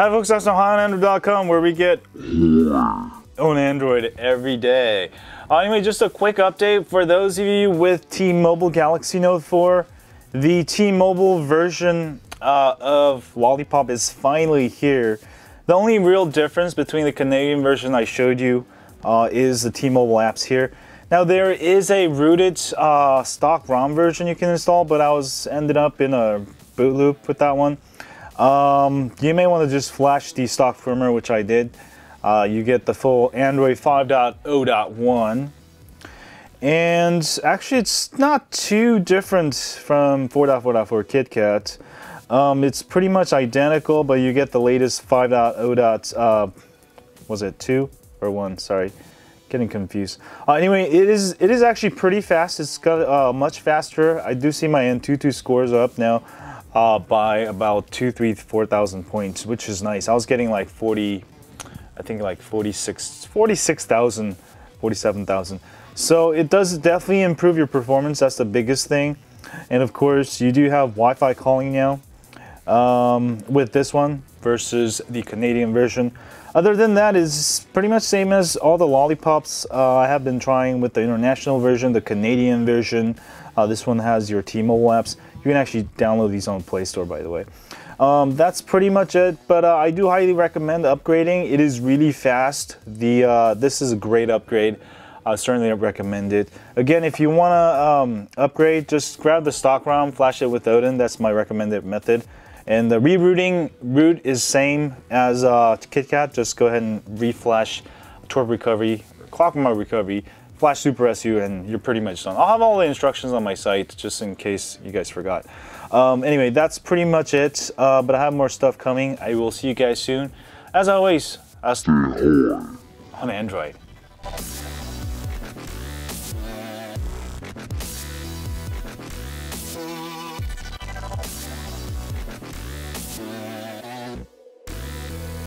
Hi folks, that's HighOnAndroid.com where we get on Android every day. Uh, anyway, just a quick update for those of you with T-Mobile Galaxy Note 4. The T-Mobile version uh, of Lollipop is finally here. The only real difference between the Canadian version I showed you uh, is the T-Mobile apps here. Now there is a rooted uh, stock ROM version you can install, but I was ended up in a boot loop with that one. Um, you may want to just flash the stock firmware, which I did. Uh, you get the full Android 5.0.1. And actually, it's not too different from 4.4.4 KitKat. Um, it's pretty much identical, but you get the latest 5.0. Uh, was it 2 or 1? Sorry, getting confused. Uh, anyway, it is it is actually pretty fast. It's got uh, much faster. I do see my Antutu scores up now uh, by about two, three, four thousand points, which is nice. I was getting like 40, I think like 46, 46,000, 47,000. So it does definitely improve your performance. That's the biggest thing. And of course, you do have Wi-Fi calling now um, with this one versus the Canadian version. Other than that, is pretty much same as all the lollipops uh, I have been trying with the international version, the Canadian version. Uh, this one has your T-Mobile apps. You can actually download these on Play Store, by the way. Um, that's pretty much it, but uh, I do highly recommend upgrading. It is really fast. The uh, This is a great upgrade. I certainly recommend it. Again, if you want to um, upgrade, just grab the stock ROM, flash it with Odin. That's my recommended method. And the rerooting route is same as uh, KitKat. Just go ahead and reflash torque recovery, clock mode recovery, flash SuperSU, and you're pretty much done. I'll have all the instructions on my site just in case you guys forgot. Um, anyway, that's pretty much it. Uh, but I have more stuff coming. I will see you guys soon. As always, stay on Android.